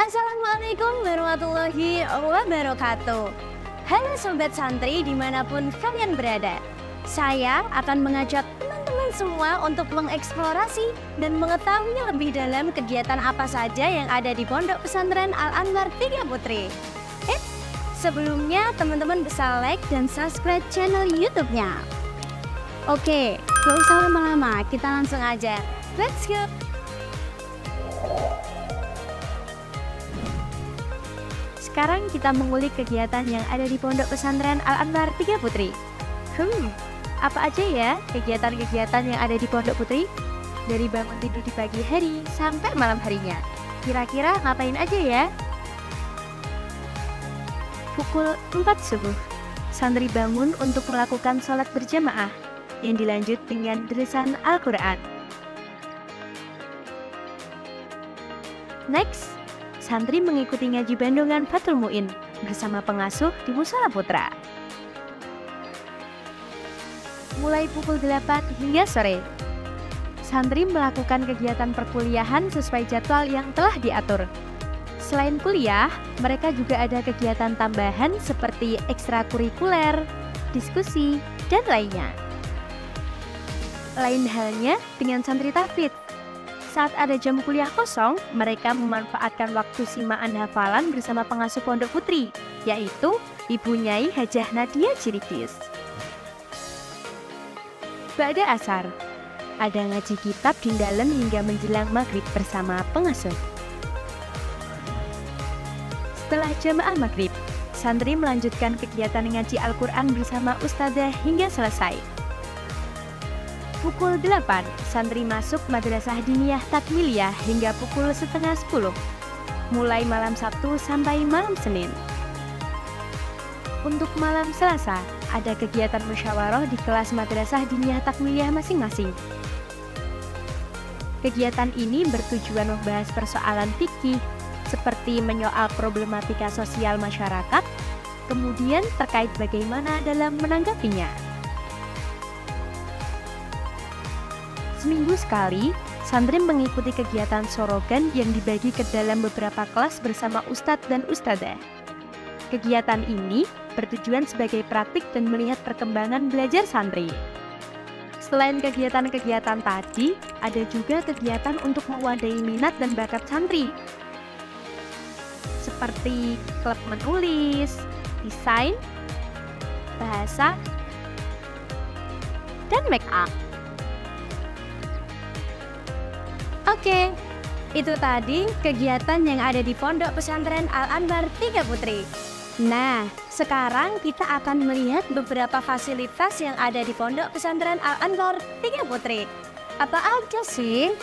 Assalamualaikum warahmatullahi wabarakatuh. Halo Sobat Santri di mana pun kalian berada. Saya akan mengajak teman-teman semua untuk mengeksplorasi dan mengetahui lebih dalam kegiatan apa saja yang ada di Pondok Pesantren Al-Anwar Tiga Putri. Eh, sebelumnya teman-teman bisa like dan subscribe channel YouTube-nya. Oke, gak usah lama-lama, kita langsung aja. Let's go! Sekarang kita mengulik kegiatan yang ada di Pondok Pesantren Al-Anwar Tiga Putri. Hmm, apa aja ya kegiatan-kegiatan yang ada di Pondok Putri? Dari bangun tidur di pagi hari sampai malam harinya. Kira-kira ngapain aja ya? Pukul 4 subuh, santri bangun untuk melakukan sholat berjamaah yang dilanjut dengan deresan Al-Quran. Next, santri mengikuti ngaji Bandungan Fatul Muin bersama pengasuh di Musala Putra. Mulai pukul 8 hingga sore, santri melakukan kegiatan perkuliahan sesuai jadwal yang telah diatur. Selain kuliah, mereka juga ada kegiatan tambahan seperti ekstrakurikuler, diskusi, dan lainnya. Lain halnya dengan santri tafid saat ada jam kuliah kosong, mereka memanfaatkan waktu simaan hafalan bersama pengasuh Pondok Putri, yaitu Ibu Nyai Hajah Nadia Cirikis. Pada asar, ada ngaji kitab di dalam hingga menjelang maghrib bersama pengasuh. Setelah jamaah maghrib, santri melanjutkan kegiatan ngaji Al-Quran bersama ustazah hingga selesai. Pukul 8, santri masuk Madrasah Diniyah Takmiliyah hingga pukul setengah 10, mulai malam Sabtu sampai malam Senin. Untuk malam Selasa, ada kegiatan musyawarah di kelas Madrasah Diniyah Takmiliyah masing-masing. Kegiatan ini bertujuan membahas persoalan fikih seperti menyoal problematika sosial masyarakat, kemudian terkait bagaimana dalam menanggapinya. Seminggu sekali, santri mengikuti kegiatan sorogan yang dibagi ke dalam beberapa kelas bersama ustadz dan ustadzah. Kegiatan ini bertujuan sebagai praktik dan melihat perkembangan belajar santri. Selain kegiatan-kegiatan tadi, ada juga kegiatan untuk mewadahi minat dan bakat santri. Seperti klub menulis, desain, bahasa, dan make up. Oke, itu tadi kegiatan yang ada di Pondok Pesantren Al-Anbar Tiga Putri. Nah, sekarang kita akan melihat beberapa fasilitas yang ada di Pondok Pesantren Al-Anwar Tiga Putri. Apa aja sih?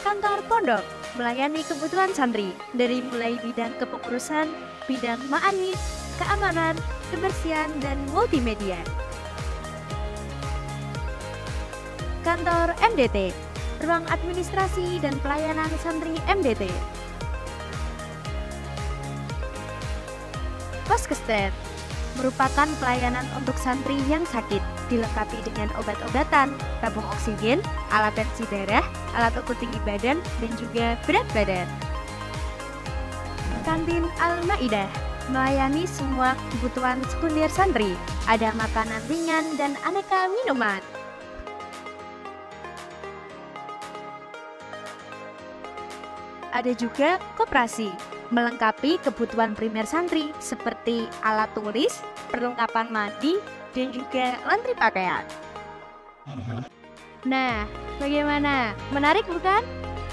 Kantor pondok melayani kebutuhan santri dari mulai bidang kepengurusan, bidang ma'arif, keamanan, kebersihan, dan multimedia. Kantor MDT ruang administrasi dan pelayanan santri MDT. Poskestet merupakan pelayanan untuk santri yang sakit, dilengkapi dengan obat-obatan, tabung oksigen, alat tensi darah, alat ukur tinggi badan, dan juga berat badan. Kantin Al-Maidah melayani semua kebutuhan sekunder santri. Ada makanan ringan dan aneka minuman. Ada juga koperasi, melengkapi kebutuhan primer santri seperti alat tulis, perlengkapan mandi, dan juga laundry pakaian. Nah, bagaimana? Menarik bukan?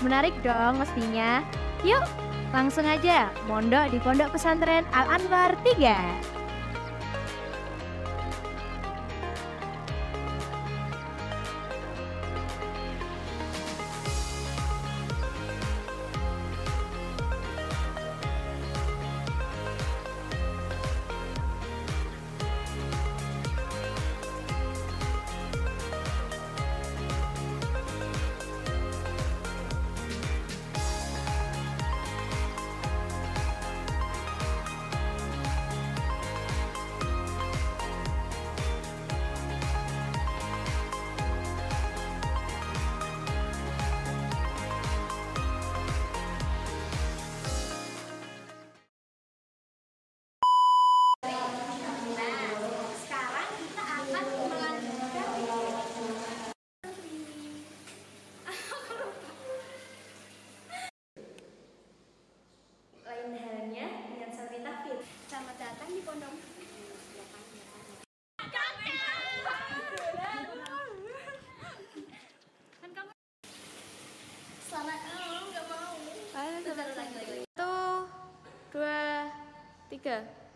Menarik dong mestinya. Yuk, langsung aja mondok di Pondok Pesantren Al-Anwar 3. kondom Selamat, oh, mau. Ayo, selamat lagi. Satu, dua, tiga.